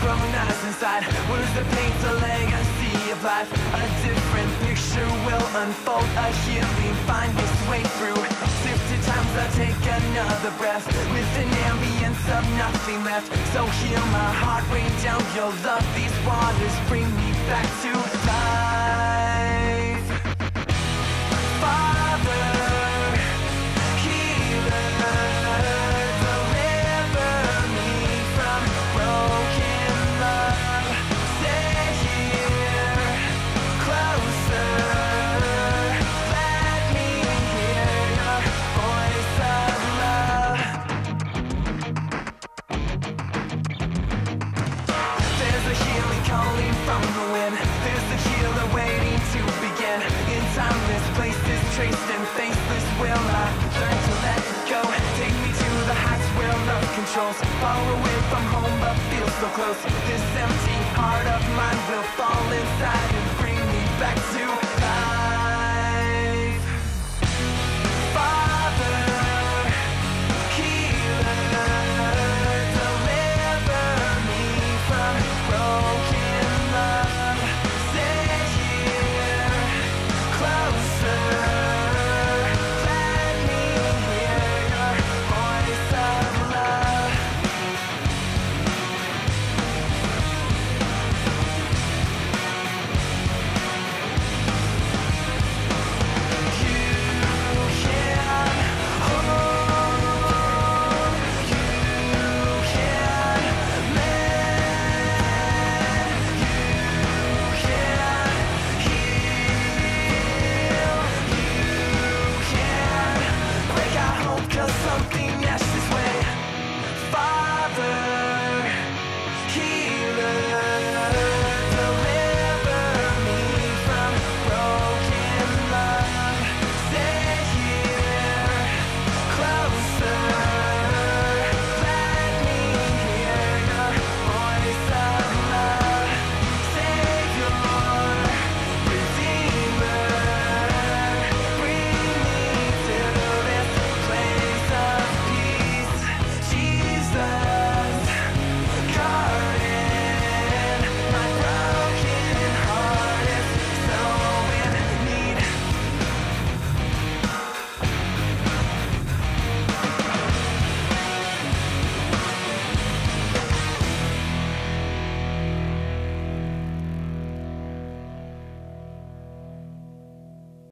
synchronized inside. Words that paint a legacy of life. A different picture will unfold. A healing find its way through. Fifty times I take another breath. With an ambience of nothing left. So heal my heart, rain down your love. These waters bring me back to traced and faceless, will I learn to let go? Take me to the heights where love controls. Far away from home, but feel so close. This empty heart of mine will fall inside and bring me back to.